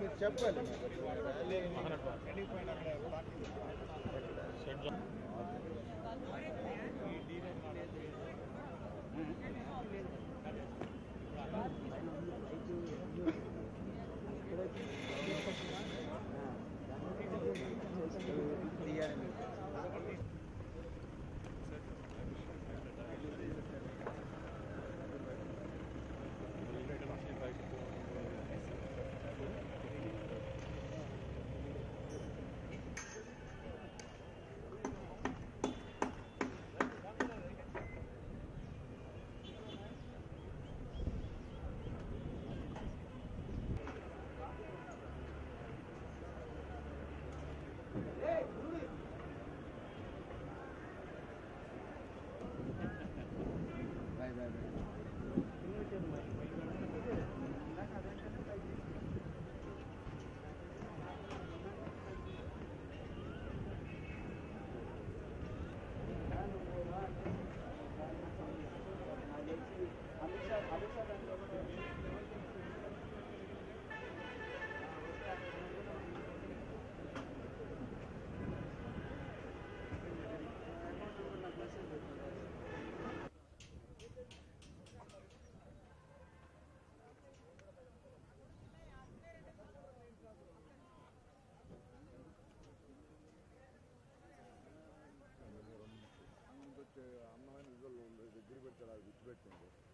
మీరు చెప్పాలి. అన్నమైన విజువల్ దగ్గర పెట్టాలి అలా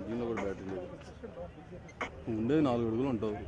దీనిలో కూడా బ్యాటరీ ఉండేది నాలుగు అడుగులు ఉంటుంది